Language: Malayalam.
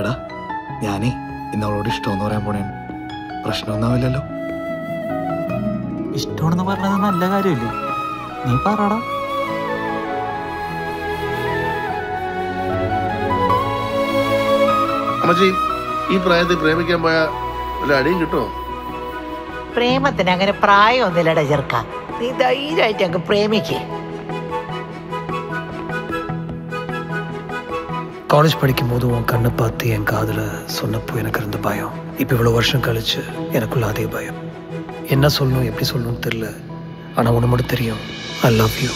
എടാ ഞാനേ ഇന്നവളോട് ഇഷ്ടമെന്ന് പറയാൻ പോണേ. പ്രശ്നമൊന്നാവില്ലല്ലോ ഇഷ്ടമാണെന്ന് പറഞ്ഞത് നല്ല കാര്യമില്ലേ? നീ പറടാ. അമ്മച്ചി ഈ പ്രായത്തിൽ പ്രേമിക്കാൻ പോയ വല്ല അടിയും കിട്ടുമോ പ്രേമത്തിന് അങ്ങനെ പ്രായമൊന്നുമില്ലട ചെറുക്ക. നീ ധൈര്യമായിട്ട് അങ്ങ് പ്രേമിക്കേ. காலேஜ் படிக்கும்போது உன் கண்ணை பார்த்து என் காதில் சொன்னப்போ எனக்கு இருந்த பயம். இப்போ இவ்வளோ வருஷம் கழிச்சு எனக்குள்ள அதே பயம். என்ன சொல்லணும் எப்படி சொல்லணும்னு தெரில ஆனால் ஒன்று மட்டும் தெரியும் ஐ லவ் யூ